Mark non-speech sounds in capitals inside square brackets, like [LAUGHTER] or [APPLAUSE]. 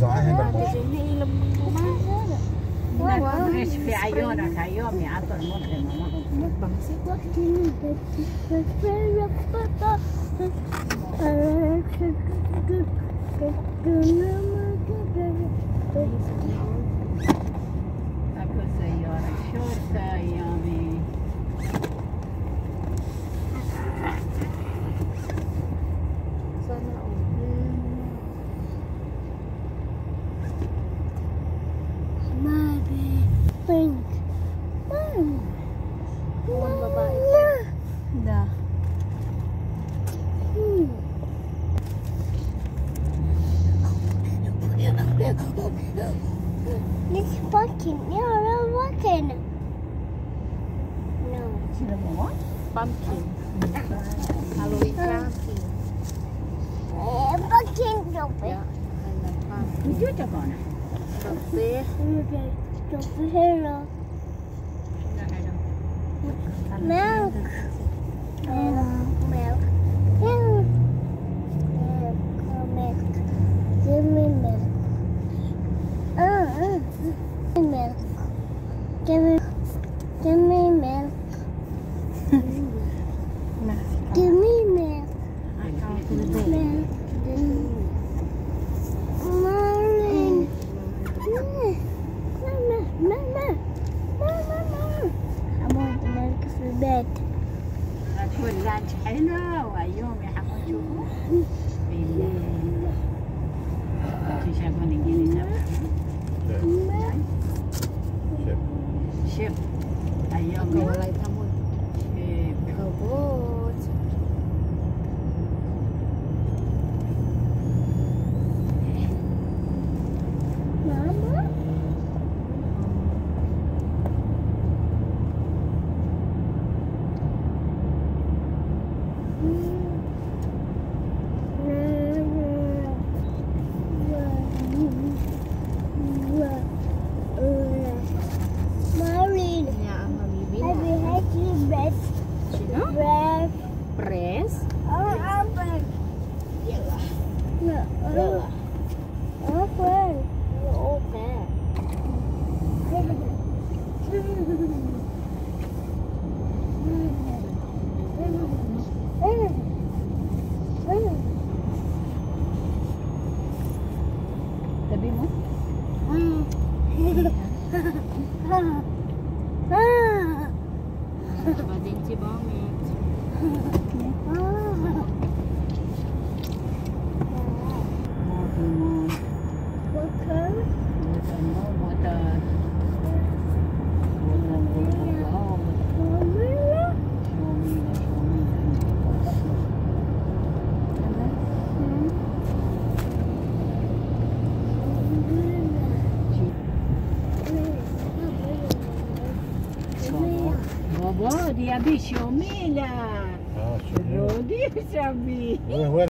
صحيح بالموت ايش في عيونك عيوني عطل مظلمة اكو pink. Mom. Mom. Hmm. This pumpkin. Yeah, real pumpkin. No. Sila? Pumpkin. Halloween uh-huh. pumpkin. Eh, pumpkin. Pumpkin. Pumpkin. Pumpkin. Pumpkin. Pumpkin. Pumpkin. 有私事了。milk for bed. تكون لانش حلو ويومي حقول شوفوا بالليل تشافون انجليزي pra lá. Eu quero. Ou pé. Sabi mo? Ah. ah. Ah. Valente bom, [LAUGHS] Vodi, abici omila. Rodi, ah, sabi.